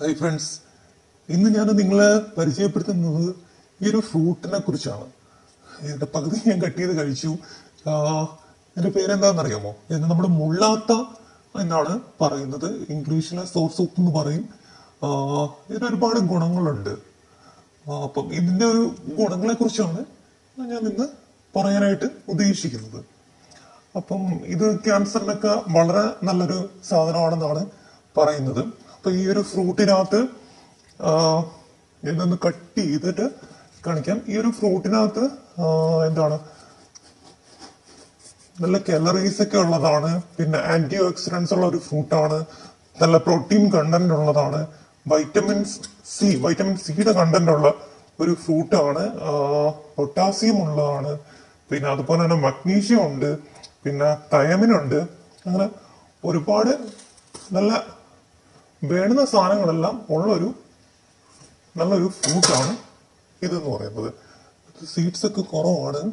Hi friends ഇന്ന് ഞാൻ നിങ്ങളെ പരിചയപ്പെടുത്തുന്നത് ഈ ഒരു ഫ്രൂട്ടിനെ കുറിച്ചാണ്. ഇതിന്റെ പകുതി ഞാൻ കട്ട് ചെയ്ത് കഴിച്ചു. ഇതിന്റെ പേരെന്താണെന്നറിയാമോ? എന്നെ നമ്മുടെ മുള്ളാത്ത എന്നാണ് പറയുന്നത്. ഇംഗ്ലീഷിലെ സോർസ് ഉപ്പ് എന്ന് പറയും. ഇതിന് ഒരുപാട് ഗുണങ്ങളുണ്ട്. അപ്പം ഇതിന്റെ ഒരു ഗുണങ്ങളെ കുറിച്ചാണ് ഞാൻ ഇന്ന് പറയാനായിട്ട് ഉദ്ദേശിക്കുന്നത്. അപ്പം ഇത് ക്യാൻസറിനൊക്കെ വളരെ നല്ലൊരു സാധനമാണെന്നാണ് പറയുന്നത്. അപ്പൊ ഈ ഒരു ഫ്രൂട്ടിനകത്ത് ഇതൊന്ന് കട്ട് ചെയ്തിട്ട് കാണിക്കാം. ഈ ഒരു ഫ്രൂട്ടിനകത്ത് എന്താണ്? നല്ല കലറീസ് ഒക്കെ ഉള്ളതാണ്. പിന്നെ ആന്റി ഓക്സിഡൻസ് ഉള്ള ഒരു ഫ്രൂട്ടാണ് നല്ല പ്രോട്ടീൻ കണ്ടന്റ് ഉള്ളതാണ്. വൈറ്റമിൻ സി വൈറ്റമിൻ സിയുടെ കണ്ടന്റ് ഉള്ള ഒരു ഫ്രൂട്ടാണ് പൊട്ടാസ്യം ഉള്ളതാണ്. പിന്നെ അതുപോലെ തന്നെ മഗ്നീഷ്യം ഉണ്ട്. പിന്നെ തയമിനുണ്ട് അങ്ങനെ ഒരുപാട് നല്ല വേണ്ടുന്ന സാധനങ്ങളെല്ലാം ഉള്ളൊരു നല്ലൊരു ഫ്രൂട്ടാണ് ഇതെന്ന് പറയുന്നത്. സീഡ്സ് ഒക്കെ കുറവാണ്.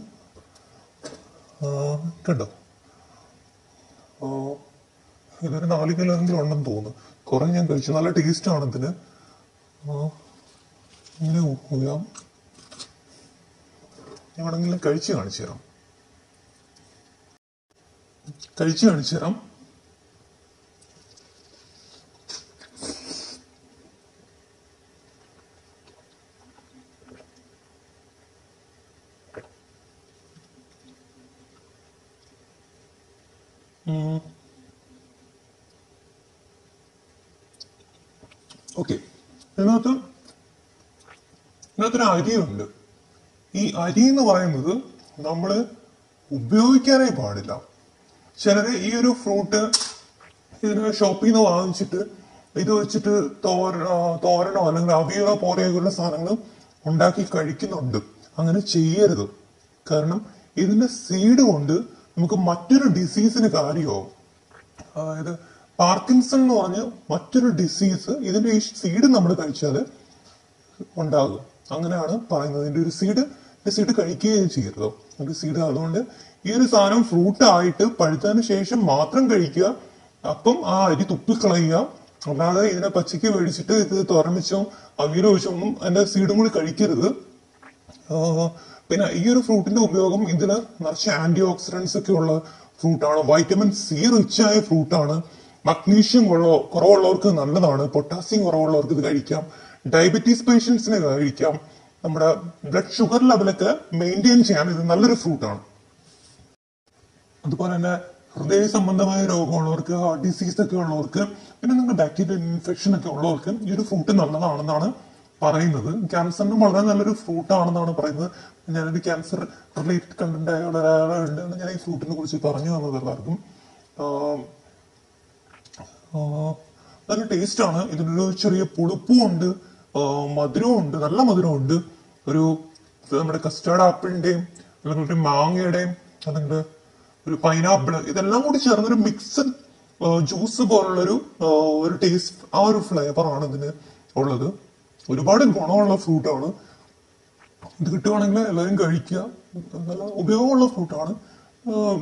കണ്ടോ? ഇതൊരു നാല് കിലോ എങ്കിലും ഉണ്ടെന്ന് തോന്നുന്നു. കുറേ ഞാൻ കഴിച്ചു. നല്ല ടേസ്റ്റാണ് ഇതിന്. ഇങ്ങനെ ഊയാം ഞാൻ വേണമെങ്കിലും കഴിച്ച് കാണിച്ചു തരാം. കഴിച്ച് കാണിച്ചു തരാം. ഓക്കെ ഇതിനകത്ത് ഇതിനകത്തൊരു അരിയുണ്ട് ഈ അരി എന്ന് പറയുന്നത് നമ്മൾ ഉപയോഗിക്കാനേ പാടില്ല. ചിലര് ഈ ഒരു ഫ്രൂട്ട് ഇതിന് ഷോപ്പിൽ നിന്ന് വാങ്ങിച്ചിട്ട് ഇത് വെച്ചിട്ട് തോര തോരണോ അല്ലെങ്കിൽ അവിയലോ പോലെയൊക്കെയുള്ള സാധനങ്ങൾ ഉണ്ടാക്കി കഴിക്കുന്നുണ്ട്. അങ്ങനെ ചെയ്യരുത്. കാരണം ഇതിന്റെ സീഡ് കൊണ്ട് നമുക്ക് മറ്റൊരു ഡിസീസിന് കാര്യമാവും അതായത് പാർക്കിൻസൺ എന്ന് പറഞ്ഞ മറ്റൊരു ഡിസീസ് ഇതിന്റെ ഈ സീഡ് നമ്മൾ കഴിച്ചാൽ ഉണ്ടാകും. അങ്ങനെയാണ് പറയുന്നത്. ഇതിന്റെ ഒരു സീഡ് സീഡ് കഴിക്കുകയും ചെയ്യരുത്. ഒരു സീഡ് അതുകൊണ്ട് ഈ ഒരു സാധനം ഫ്രൂട്ട് ആയിട്ട് പഴുത്തതിന് ശേഷം മാത്രം കഴിക്കുക. അപ്പം ആ അരി തുപ്പിക്കളയുക. അല്ലാതെ ഇതിനെ പച്ചയ്ക്ക് മേടിച്ചിട്ട് ഇത് തുറമിച്ചോ അവിയലോ വെച്ചോ ഒന്നും അതിന്റെ സീഡും കൂടി കഴിക്കരുത്. പിന്നെ ഈ ഒരു ഫ്രൂട്ടിന്റെ ഉപയോഗം ഇതിൽ നിറച്ച് ആന്റി ഓക്സിഡൻസ് ഒക്കെ ഉള്ള ഫ്രൂട്ടാണ് വൈറ്റമിൻ സി റിച്ച് ആയ ഫ്രൂട്ടാണ് മഗ്നീഷ്യം കുറവ് കുറവുള്ളവർക്ക് നല്ലതാണ്. പൊട്ടാസ്യം കുറവുള്ളവർക്ക് ഇത് കഴിക്കാം. ഡയബറ്റീസ് പേഷ്യൻസിന് കഴിക്കാം. നമ്മുടെ ബ്ലഡ് ഷുഗർ ലെവലൊക്കെ മെയിന്റെയിൻ ചെയ്യാൻ ഇത് നല്ലൊരു ഫ്രൂട്ടാണ് അതുപോലെ തന്നെ ഹൃദയ സംബന്ധമായ രോഗമുള്ളവർക്ക് ഹാർട്ട് ഡിസീസ് ഒക്കെ ഉള്ളവർക്ക് പിന്നെ നിങ്ങൾ ബാക്ടീരിയൽ ഇൻഫെക്ഷൻ ഒക്കെ ഉള്ളവർക്ക് ഈ ഒരു ഫ്രൂട്ട് നല്ലതാണെന്നാണ് പറയുന്നത്. ക്യാൻസറിന് വളരെ നല്ലൊരു ഫ്രൂട്ട് ആണെന്നാണ് പറയുന്നത്. ഞാനൊരു ക്യാൻസർ റിലേറ്റഡ് കണ്ടന്റ് ആയ ഒരാളുണ്ട് ഞാൻ ഈ ഫ്രൂട്ടിനെ കുറിച്ച് പറഞ്ഞു തന്നത് എല്ലാവർക്കും. നല്ല ടേസ്റ്റ് ആണ് ഇതിനൊരു ചെറിയ പുളിപ്പും ഉണ്ട് മധുരവും ഉണ്ട് നല്ല മധുരമുണ്ട് ഒരു നമ്മുടെ കസ്റ്റേർഡ് ആപ്പിളിന്റെയും അല്ലെങ്കിൽ ഒരു മാങ്ങയുടെയും അല്ലെങ്കിൽ ഒരു പൈനാപ്പിൾ ഇതെല്ലാം കൂടി ചേർന്നൊരു മിക്സഡ് ജ്യൂസ് പോലുള്ളൊരു ഒരു ടേസ്റ്റ് ആ ഒരു ഫ്ലേവർ ആണ് ഇതിന് ഉള്ളത്. ഒരുപാട് ഗുണമുള്ള ഫ്രൂട്ടാണ്. ഇത് കിട്ടുവാണെങ്കിൽ എല്ലാവരും കഴിക്കുക. നല്ല ഉപയോഗമുള്ള ഫ്രൂട്ടാണ്.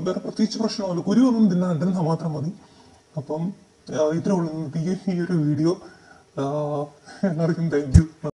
വേറെ പ്രത്യേകിച്ച് പ്രശ്നമല്ല കുരുവൊന്നും തിന്നാണ്ടിരുന്നാൽ മാത്രം മതി. അപ്പം ഇത്രേ ഈ ഒരു വീഡിയോ എല്ലാവർക്കും താങ്ക് യു